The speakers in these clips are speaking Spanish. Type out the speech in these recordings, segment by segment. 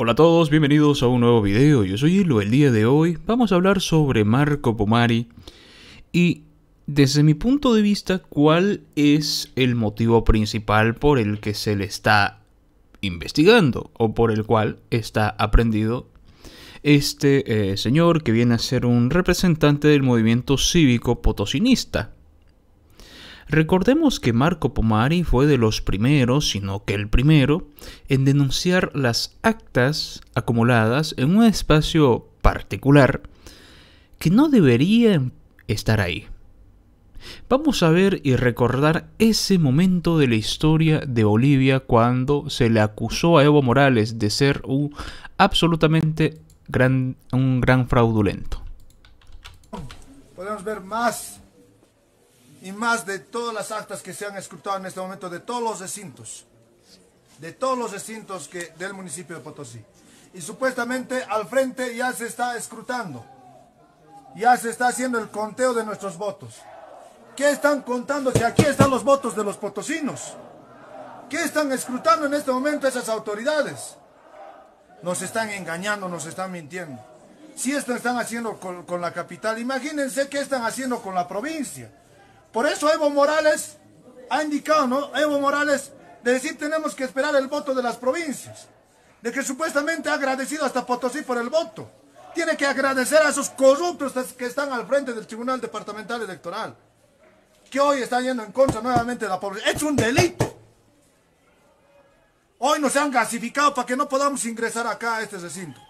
Hola a todos, bienvenidos a un nuevo video. Yo soy Hilo. El día de hoy vamos a hablar sobre Marco Pomari y desde mi punto de vista, ¿cuál es el motivo principal por el que se le está investigando o por el cual está aprendido este eh, señor que viene a ser un representante del movimiento cívico potosinista? Recordemos que Marco Pomari fue de los primeros, sino que el primero, en denunciar las actas acumuladas en un espacio particular que no deberían estar ahí. Vamos a ver y recordar ese momento de la historia de Bolivia cuando se le acusó a Evo Morales de ser un absolutamente gran, un gran fraudulento. Podemos ver más y más de todas las actas que se han escrutado en este momento de todos los recintos, de todos los recintos que, del municipio de Potosí. Y supuestamente al frente ya se está escrutando, ya se está haciendo el conteo de nuestros votos. ¿Qué están contando? Si aquí están los votos de los potosinos. ¿Qué están escrutando en este momento esas autoridades? Nos están engañando, nos están mintiendo. Si esto están haciendo con, con la capital, imagínense qué están haciendo con la provincia. Por eso Evo Morales ha indicado, ¿no? Evo Morales de decir tenemos que esperar el voto de las provincias. De que supuestamente ha agradecido hasta Potosí por el voto. Tiene que agradecer a esos corruptos que están al frente del Tribunal Departamental Electoral. Que hoy están yendo en contra nuevamente de la población. Es un delito. Hoy nos han gasificado para que no podamos ingresar acá a este recinto.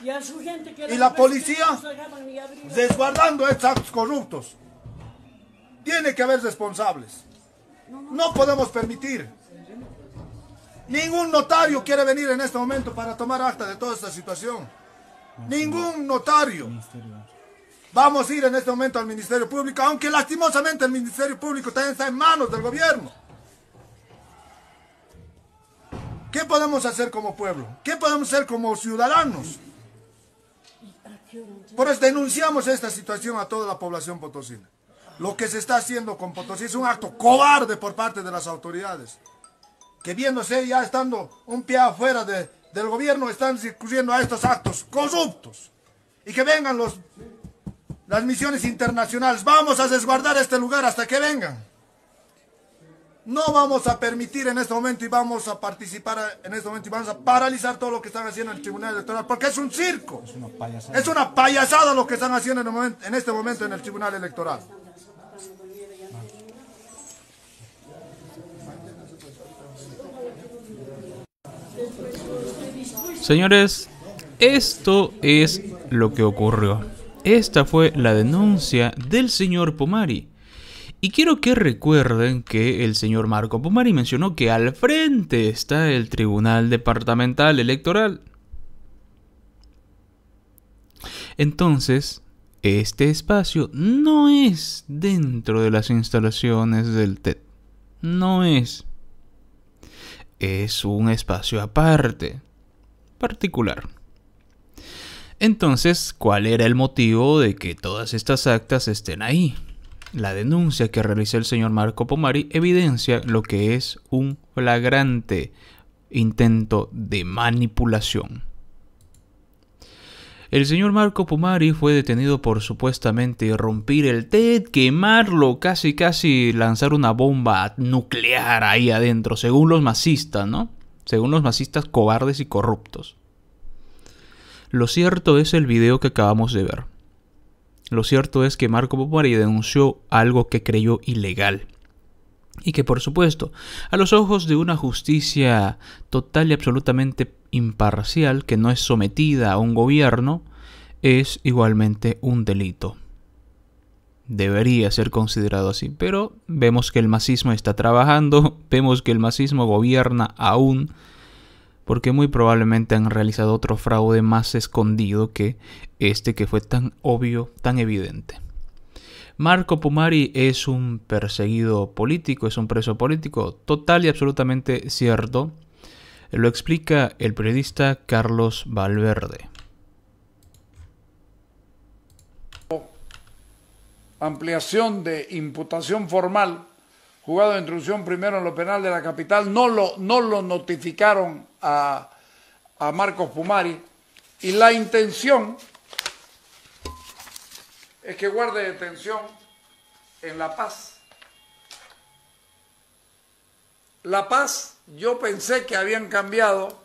Y, la policía resguardando estos actos corruptos. Tiene que haber responsables. No podemos permitir. Ningún notario quiere venir en este momento para tomar acta de toda esta situación. Ningún notario. Vamos a ir en este momento al Ministerio Público, aunque lastimosamente el Ministerio Público también está en manos del gobierno. ¿Qué podemos hacer como pueblo? ¿Qué podemos hacer como ciudadanos? Por eso denunciamos esta situación a toda la población potosina. Lo que se está haciendo con Potosí es un acto cobarde por parte de las autoridades. Que viéndose ya estando un pie afuera del gobierno, están recurriendo a estos actos corruptos. Y que vengan los, las misiones internacionales. Vamos a resguardar este lugar hasta que vengan. No vamos a permitir en este momento y vamos a participar en este momento y vamos a paralizar todo lo que están haciendo en el Tribunal Electoral porque es un circo. Es una payasada, es una payasada lo que están haciendo en este momento en el Tribunal Electoral. Señores, esto es lo que ocurrió. Esta fue la denuncia del señor Pomari. Y quiero que recuerden que el señor Marco Pomari mencionó que al frente está el Tribunal Departamental Electoral. Entonces, este espacio no es dentro de las instalaciones del TED. No es. Es un espacio aparte particular. Entonces, ¿cuál era el motivo de que todas estas actas estén ahí? La denuncia que realizó el señor Marco Pomari evidencia lo que es un flagrante intento de manipulación. El señor Marco Pomari fue detenido por supuestamente irrumpir el TED, quemarlo, casi casi lanzar una bomba nuclear ahí adentro, según los masistas, ¿no? Según los masistas cobardes y corruptos. Lo cierto es el video que acabamos de ver. Lo cierto es que Marco Popari denunció algo que creyó ilegal. Y que por supuesto, a los ojos de una justicia total y absolutamente imparcial que no es sometida a un gobierno, es igualmente un delito debería ser considerado así. Pero vemos que el masismo está trabajando, vemos que el masismo gobierna aún, porque muy probablemente han realizado otro fraude más escondido que este que fue tan obvio, tan evidente. Marco Pumari es un perseguido político, es un preso político, total y absolutamente cierto. Lo explica el periodista Carlos Valverde. Ampliación de imputación formal, jugado de instrucción primero en lo penal de la capital, no lo, no lo notificaron a, a Marcos Pumari y la intención es que guarde detención en La Paz. La Paz, yo pensé que habían cambiado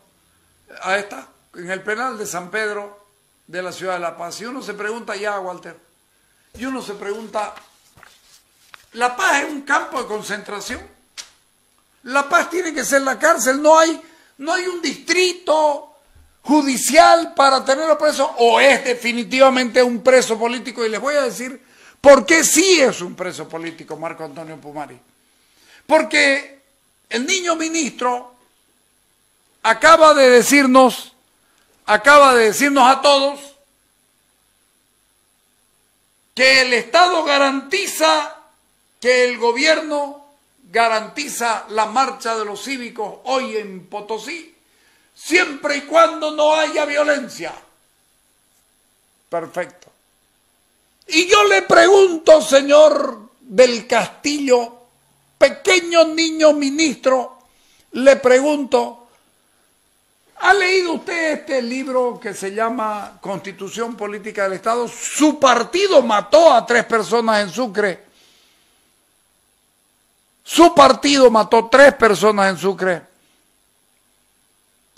a esta, en el penal de San Pedro de la ciudad de La Paz. Y uno se pregunta ya, Walter, y uno se pregunta, ¿La Paz es un campo de concentración? La Paz tiene que ser la cárcel, no hay, no hay un distrito judicial para tenerlo preso o es definitivamente un preso político y les voy a decir por qué sí es un preso político Marco Antonio Pumari. Porque el niño ministro acaba de decirnos, acaba de decirnos a todos que el Estado garantiza, que el gobierno garantiza la marcha de los cívicos hoy en Potosí, siempre y cuando no haya violencia. Perfecto. Y yo le pregunto, señor del Castillo, pequeño niño ministro, le pregunto, ¿ha leído usted este libro que se llama Constitución Política del Estado? Su partido mató a tres personas en Sucre su partido mató tres personas en Sucre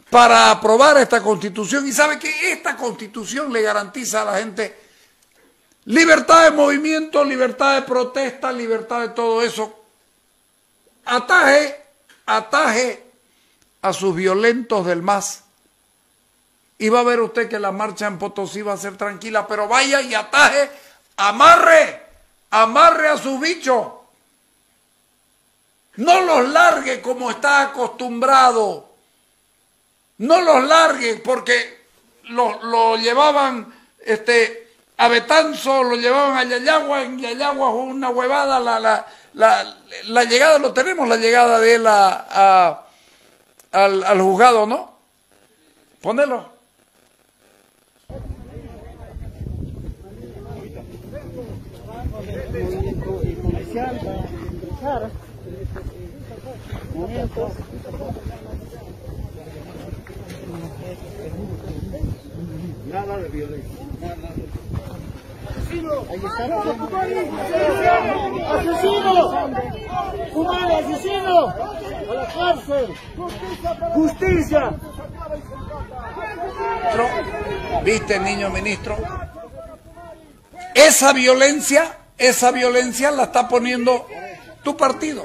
para aprobar esta constitución y sabe que esta constitución le garantiza a la gente libertad de movimiento, libertad de protesta, libertad de todo eso. Ataje, ataje a sus violentos del MAS. Y va a ver usted que la marcha en Potosí va a ser tranquila, pero vaya y ataje, amarre, amarre a sus bichos. No los largue como está acostumbrado. No los largue porque lo, llevaban este, a Betanzo, lo llevaban a Yayagua, en Yayagua una huevada, la, la, la, la, llegada, lo tenemos la llegada de él a, al, al juzgado, ¿no? Ponelo. Nada de violencia. ¡Asesino! ¡Asesino! ¡Fumar, asesino! ¡A la cárcel! ¡Justicia! ¿Viste, niño ministro? Esa violencia, esa violencia la está poniendo tu partido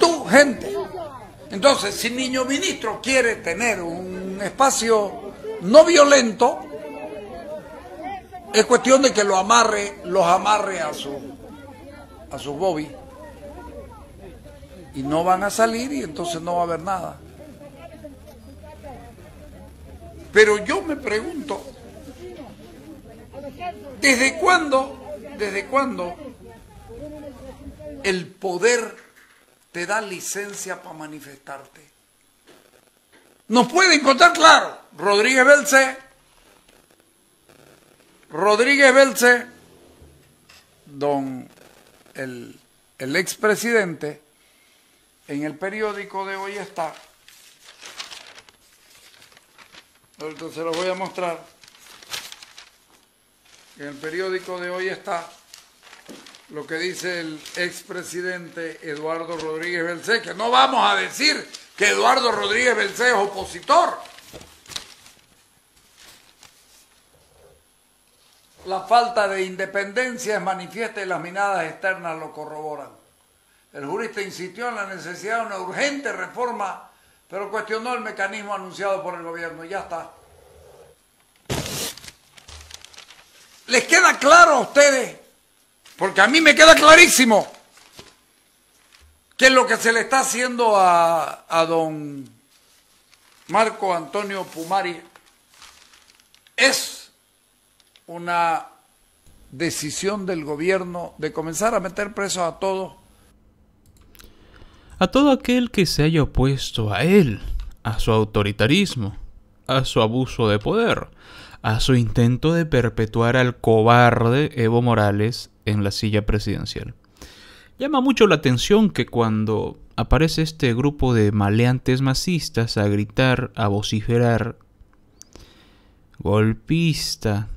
tu gente. Entonces, si niño ministro quiere tener un espacio no violento, es cuestión de que lo amarre, los amarre a su a su bobby y no van a salir y entonces no va a haber nada. Pero yo me pregunto, ¿desde cuándo, desde cuándo el poder te da licencia para manifestarte. Nos puede encontrar claro, Rodríguez Belce, Rodríguez Belce, don el, el expresidente, en el periódico de hoy está, ahorita se lo voy a mostrar, en el periódico de hoy está lo que dice el expresidente Eduardo Rodríguez Belcé, que no vamos a decir que Eduardo Rodríguez Belcé es opositor. Falta de independencia es manifiesta y las minadas externas lo corroboran. El jurista insistió en la necesidad de una urgente reforma, pero cuestionó el mecanismo anunciado por el gobierno. Ya está. ¿Les queda claro a ustedes porque a mí me queda clarísimo que lo que se le está haciendo a, don Marco Antonio Pumari es una decisión del gobierno de comenzar a meter presos a todos. A todo aquel que se haya opuesto a él, a su autoritarismo, a su abuso de poder, a su intento de perpetuar al cobarde Evo Morales en la silla presidencial. Llama mucho la atención que cuando aparece este grupo de maleantes masistas a gritar, a vociferar, golpista,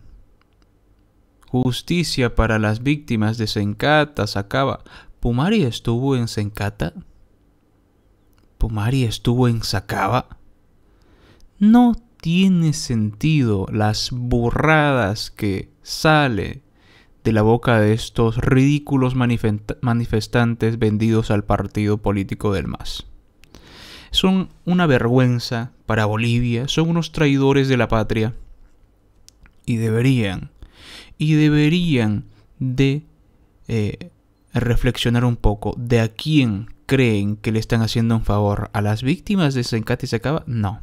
justicia para las víctimas de Sencata, Sacaba. ¿Pumari estuvo en Sencata? ¿Pumari estuvo en Sacaba? No tiene sentido las burradas que sale de la boca de estos ridículos manifestantes vendidos al partido político del MAS. Son una vergüenza para Bolivia, son unos traidores de la patria y deberían, y deberían de eh, reflexionar un poco de a quién creen que le están haciendo un favor. ¿A las víctimas de Sencate y Sacaba? No.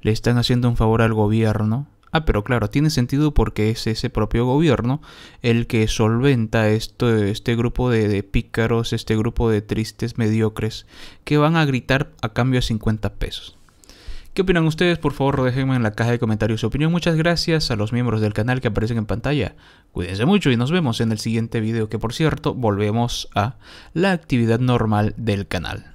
Le están haciendo un favor al gobierno, Ah, pero claro, tiene sentido porque es ese propio gobierno el que solventa esto, este grupo de, pícaros, este grupo de tristes mediocres que van a gritar a cambio de 50 pesos. ¿Qué opinan ustedes? Por favor, déjenme en la caja de comentarios su opinión. Muchas gracias a los miembros del canal que aparecen en pantalla. Cuídense mucho y nos vemos en el siguiente video, que por cierto, volvemos a la actividad normal del canal.